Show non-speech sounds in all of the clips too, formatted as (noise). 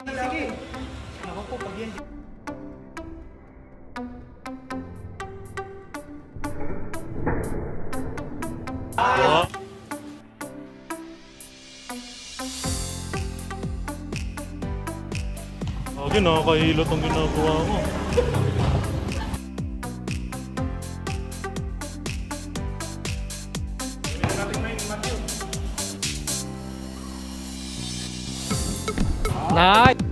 Sige. Ako po, pag yan. Ah. Okay, nakakahilot ang ginagawa mo. Nice! Yun,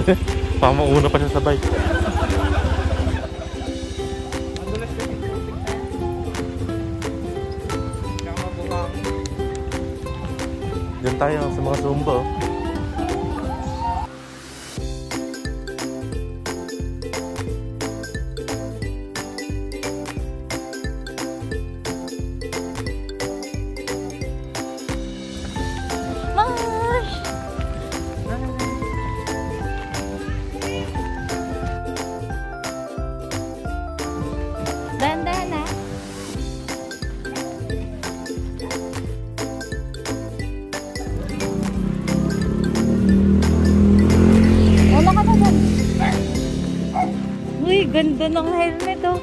(laughs) Pamauna pa siya sa bike. Ganda ng helmet, oh.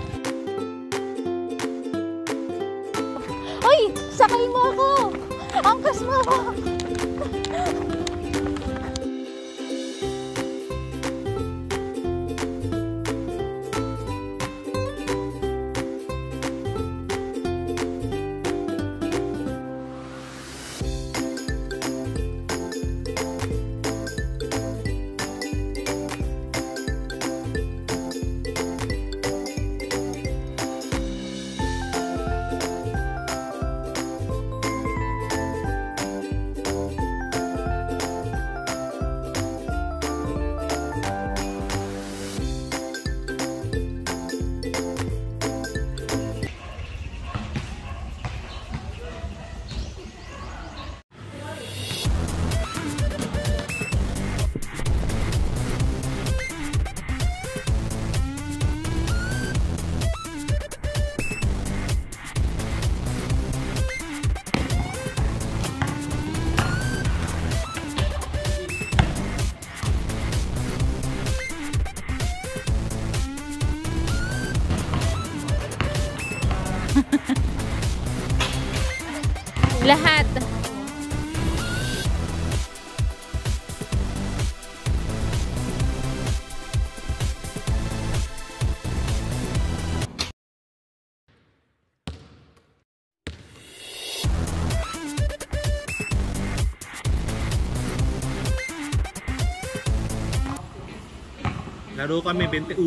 Laro kami 21.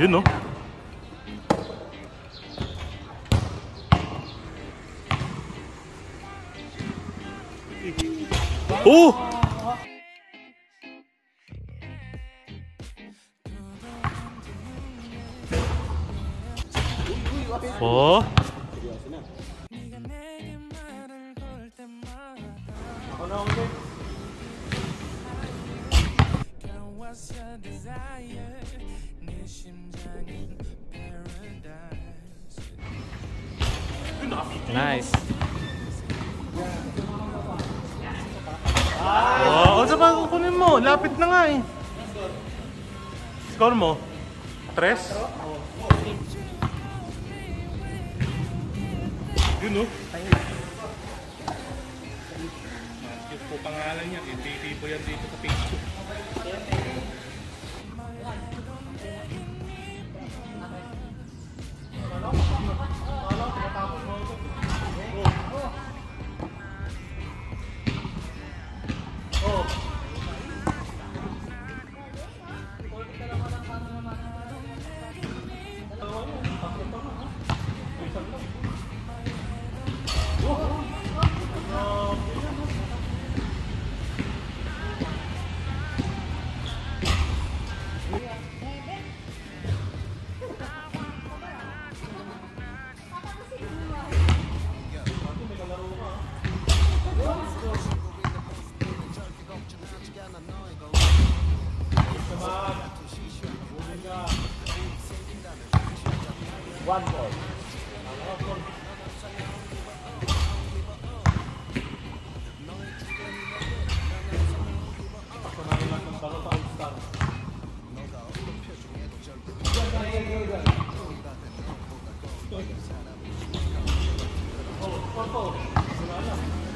Yun no? Oh! Yun no? Yung po pangalan niya, ititibo yan dito sa Facebook. One ball. Oh, oh, oh.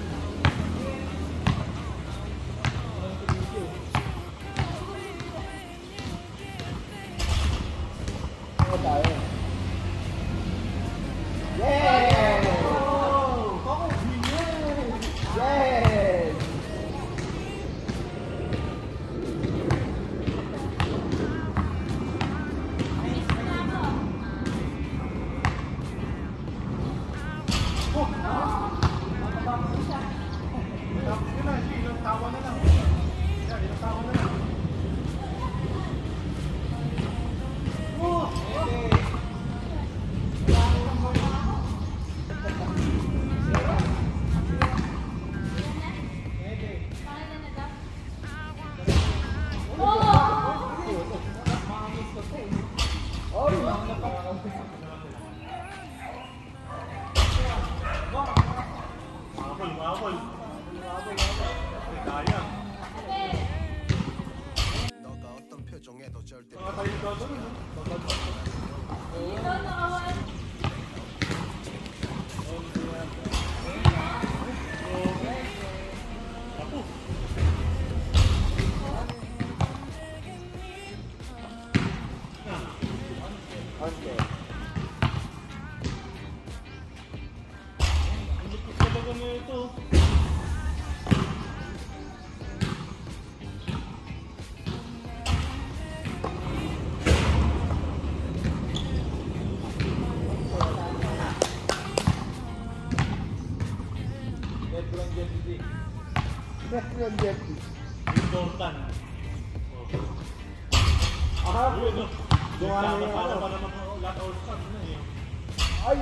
ng Jeffy. Yung Dortan. Ah, yun. Gawa na yung ano. Lahat all-star na eh. Ay,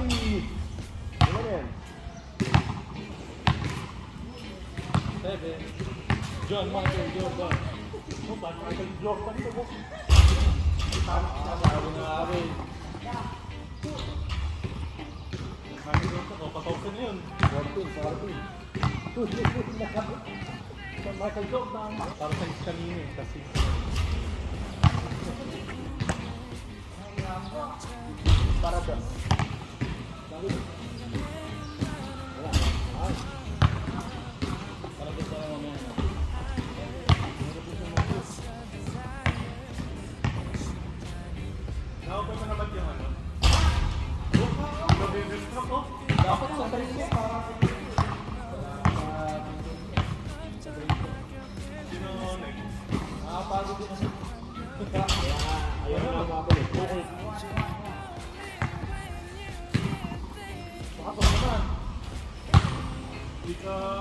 Dapat sa brace parang... Nakapagod din ako. Ayun na, mabalik. Baka pa naman. Hindi.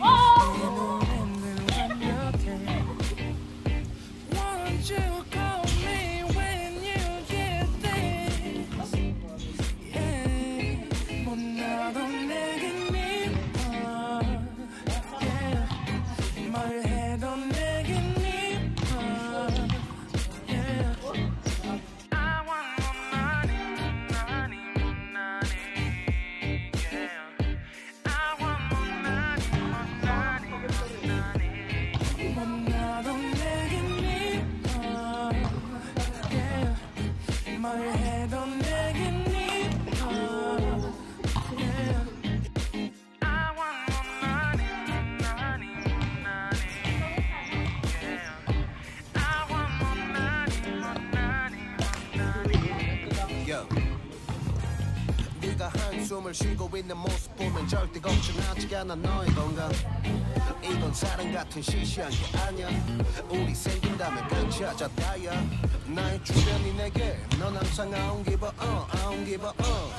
어! 쉬고 있는 모습 보면 절대 걱정하지 않아. 너의 건강. 이건 사랑 같은 시시한 게 아니야. 우리 생긴다면 끝이야 졌다야 나의 주변이 내게 넌 항상 I don't give a uh, uh.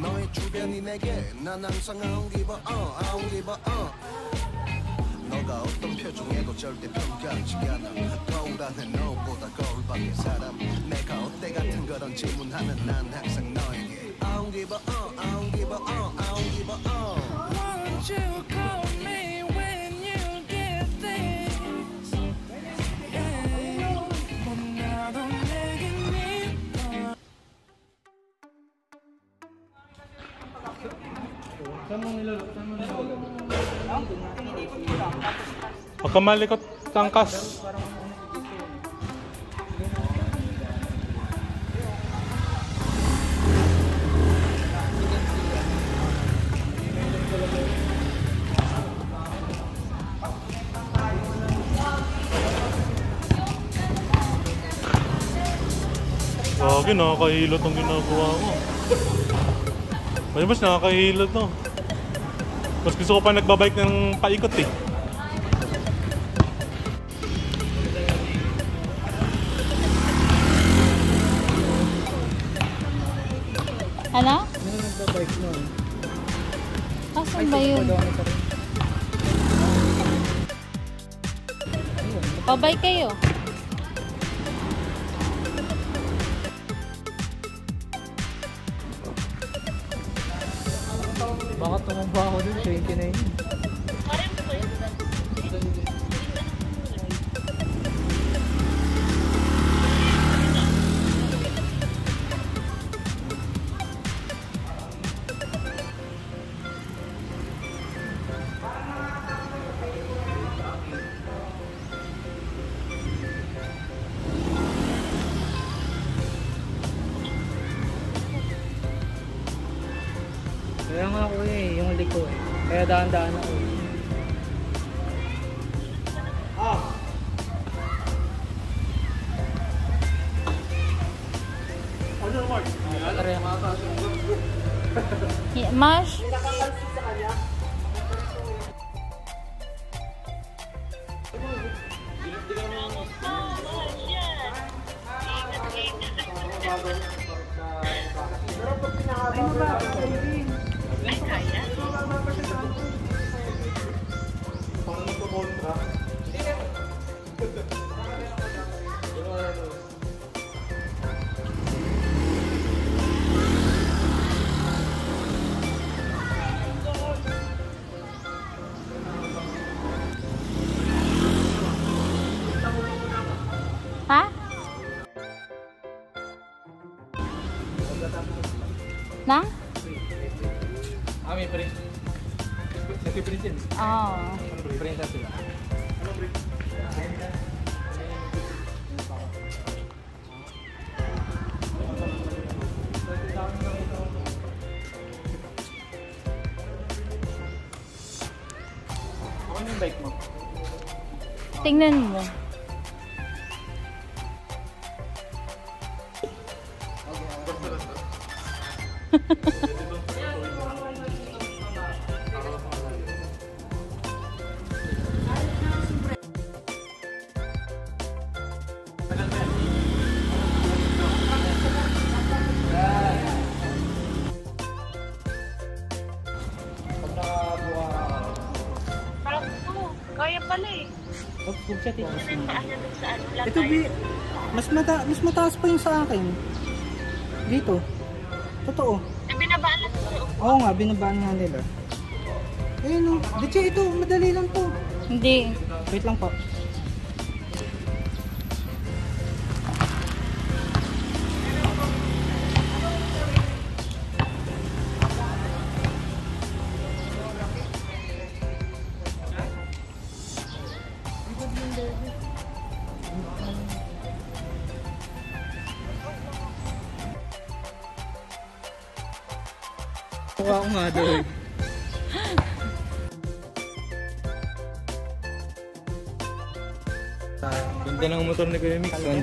너의 주변이 내게 난 항상 I don't give a uh, 너가 어떤 표정에도 절대 평가하지 않아. 거울 안에 너보다 거울 밖의 사람. 내가 어때 같은 그런 질문하면 난 항상 너에게 I don't give a uh, I don't give a uh, I don't give a uh Won't you call me when you get this? Yeah. 못 나도 내겐 미워. Huwag ka malikot tangkas. Gagi, nakakahilot ang ginagawa mo. Ay, mas nakakahilot no. Mas gusto ko pa nagbabike ng paikot eh. Ano? Ano nagbabike nun? Asan ba yun? Pabay kayo. Kaya dahan-dahan Tingnan mo. Screenshot eh. Ito, bi, mas, mata, mas mataas pa yung sa akin. Dito. Totoo. Eh, binabaan lang sa Oo nga, binabaan nga nila. Ayun o. Diche, ito, madali lang to. Hindi. Wait lang po.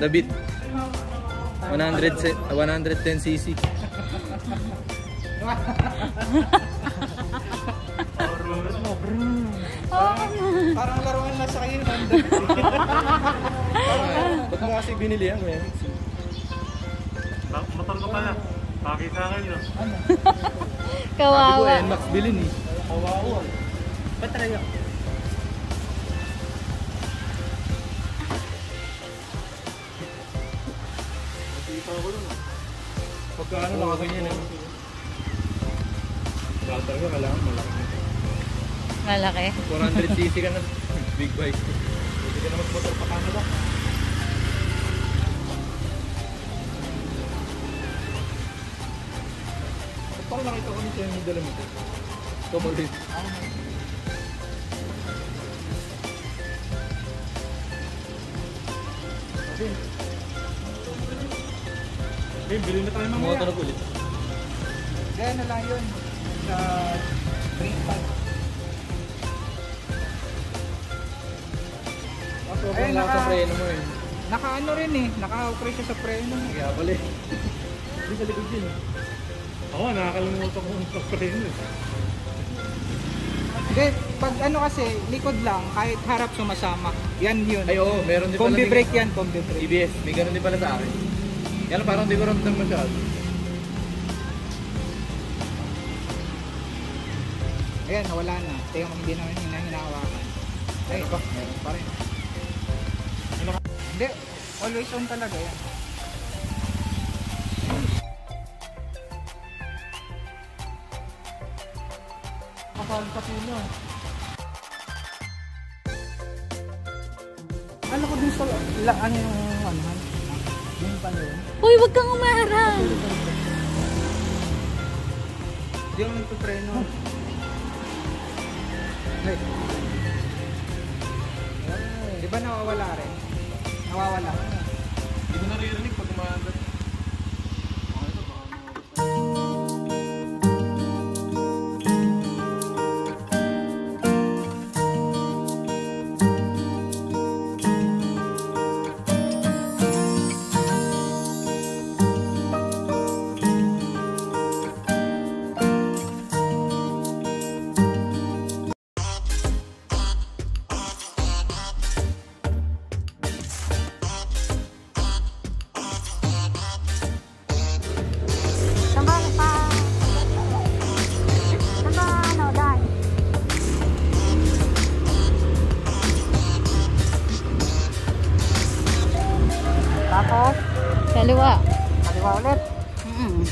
Mix. Honda Beat. 100 se- 110cc. Parang laruan na sa kayo. (laughs) Ba't mo kasi binili yan? Ba- Motor ko pala. Paki sa akin no. Sabi ko, Kawawa. NMAX bilhin eh. Kawawa. Ba't talaga? Pagka ano, nakaganyan eh. Kaya talaga, kailangan malaki. Malaki. 400cc ka na. Big bike. Pwede ka na magmotor pa Canada. Parang nakita ko ni Chen yung dala mo? Ito rin. Eh, bilhin na tayo Mga mamaya. tunog ulit. Gaya na lang yun. Sa brake pad. Sobrang Ayun, naka- preno mo eh. Naka-ano rin eh. Naka-operate siya sa preno. Kaya pala eh. Hindi sa likod yun eh. Oo, nakakalimutan ko kung pagpreno eh. Hindi, pag ano kasi, likod lang, kahit harap sumasama. Yan yun. Ay oo, meron din pala. Combi brake yan, combi brake. EBS, may ganun din pala sa akin. Yan parang di ko ramdam masyado. Ayan, nawala na. Tingnan mo, hindi naman hina hinahawakan. Ay, ito, meron pa rin. Hindi, always on talaga yan. Kapal sa puno. Ano ko dun sa, la, ano yung, ano? Uy, wag kang umarang. Hindi ako nagpipreno. Ay. Di ba nawawala rin? Nawawala. Hindi ko naririnig pag umaangat. Kaliwa. Kaliwa ulit. Mm -mm.